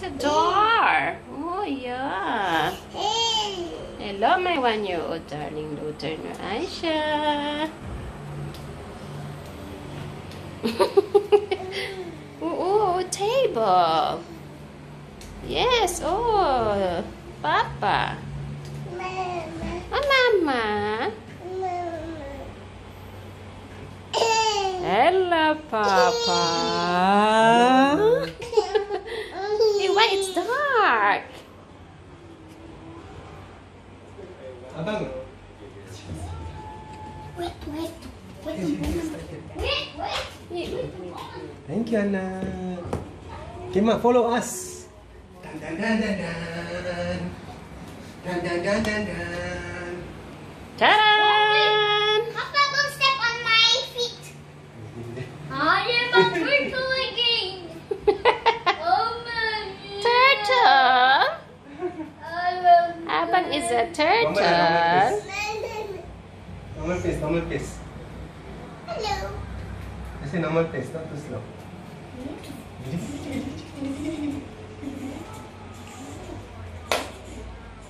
It's a door. Oh, yeah. Hello, my one-year-old darling daughter, Aisha. Oh, oh, oh, table. Yes, oh, Papa. Oh, Mama. Oh, Mama. Hello, Papa. Abang. Wait, wait, wait, wait, wait. Thank you, Anna. Okay, Mak, follow us. Dan dan dan dan dan. Dan dan dan dan dan. Ta-da! A Mama, turtle. Normal pace, normal pace. Hello. I say normal pace, not too slow.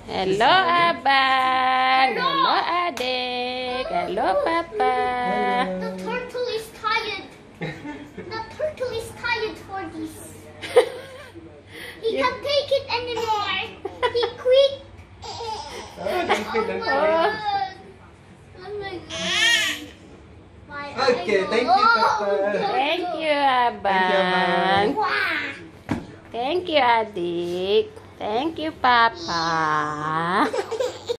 Hello, Abang. Hello, adik. Hello, Papa. The Oh my quit. god. Oh my god. My Okay, thank you, Papa. Thank you. Abang. Thank you, adik. Thank you, Papa.